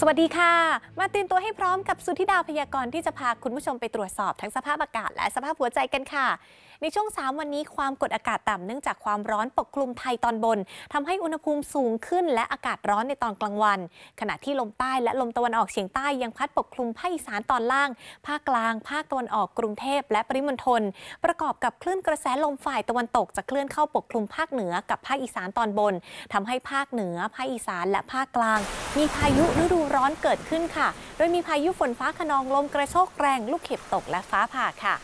สวัสดีค่ะ มาเตรียมตัวให้พร้อมกับสุธิดาวพยากรณ์ที่จะพาคุณผู้ชมไปตรวจสอบทั้งสภาพอากาศและสภาพหัวใจกันค่ะ ในช่วง 3 วันนี้ความกดอากาศต่ำเนื่องจากความร้อนปกคลุมไทยตอนบนทำให้อุณหภูมิสูงขึ้น และอากาศร้อนในตอนกลางวัน ขณะที่ลมใต้และลมตะวันออกเฉียงใต้ยังพัดปกคลุมภาคอีสานตอนล่าง ภาคกลาง ภาคตะวันออกกรุงเทพและปริมณฑลประกอบกับคลื่นกระแสลมฝ่ายตะวันตกจะเคลื่อนเข้าปกคลุมภาคเหนือกับภาคอีสานตอนบนทำให้ภาคเหนือ ภาคอีสานและภาคกลาง มีพายุฤดูร้อนเกิดขึ้นค่ะ โดยมีพายุฝนฟ้าขนองลมกระโชกแรง ลูกเห็บตกและฟ้าผ่าค่ะ